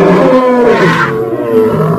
Oh, my God.